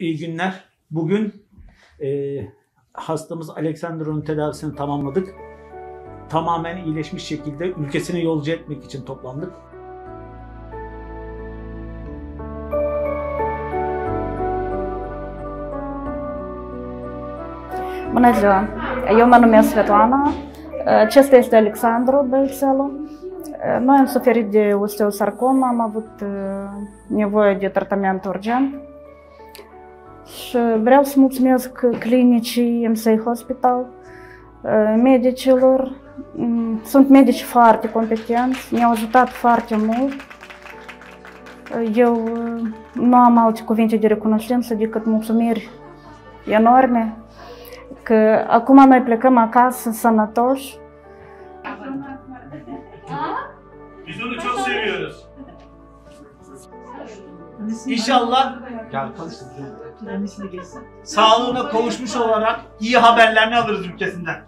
İyi günler. Bugün e, hastamız Alexander'ın tedavisini tamamladık. Tamamen iyileşmiş şekilde ülkesine yolcu etmek için toplandık. Bună ziua! Eu mă numesc Svetlana, acesta este Alexandru Bălțelu. Noi am suferit de osteosarcomă, am avut uh, nevoie de tratament urgent vreau să mulțumesc clinicii MSI Hospital, uh, medicilor. Mm, Sunt medici foarte competenți, ne-au ajutat foarte mult. Eu uh, nu am alte cuvinte de recunoștință decât mulțumiri enorme că acum noi plecăm acasă sănătoși. Biz onu çok seviyoruz. İnşallah sağlığına kavuşmuş olarak iyi haberlerini alırız ülkesinden.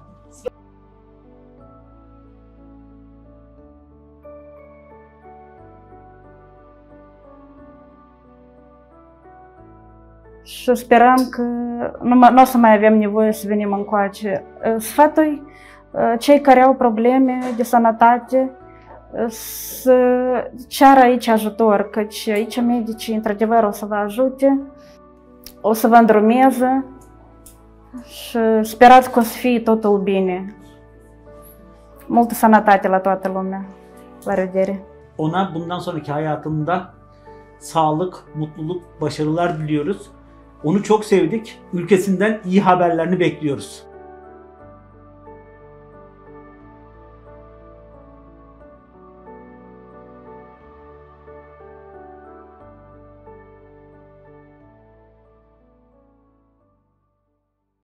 Și sperăm că nu, nu o să mai avem nevoie să venim încoace. Sfatui cei care au probleme de sănătate să ceară aici ajutor, căci aici medicii într-adevăr o să vă ajute, o să vă îndrumeze și sperați că o să fie totul bine. Multă sănătate la toată lumea. La revedere! Ona bundan sonraki hayatında sağlık, mutluluk, başarılar diliyoruz. Onu çok sevdik. Ülkesinden iyi haberlerini bekliyoruz.